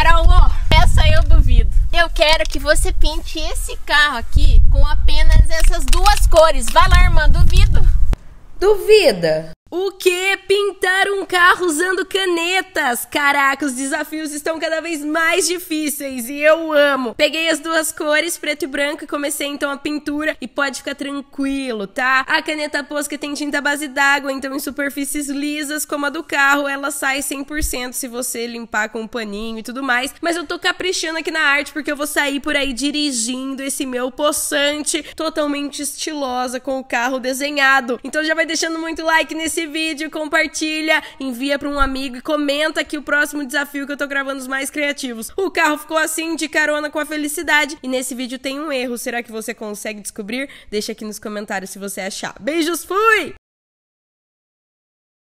Carol, essa eu duvido. Eu quero que você pinte esse carro aqui com apenas essas duas cores. Vai lá, irmã, duvido. Duvida? O que? Pintar um carro usando canetas! Caraca, os desafios estão cada vez mais difíceis e eu amo! Peguei as duas cores, preto e branco, e comecei então a pintura e pode ficar tranquilo, tá? A caneta Posca tem tinta base d'água, então em superfícies lisas como a do carro, ela sai 100% se você limpar com um paninho e tudo mais. Mas eu tô caprichando aqui na arte porque eu vou sair por aí dirigindo esse meu poçante totalmente estilosa com o carro desenhado. Então já vai deixando muito like nesse esse vídeo, compartilha, envia para um amigo e comenta aqui o próximo desafio que eu tô gravando os mais criativos. O carro ficou assim, de carona com a felicidade, e nesse vídeo tem um erro. Será que você consegue descobrir? Deixa aqui nos comentários se você achar. Beijos, fui!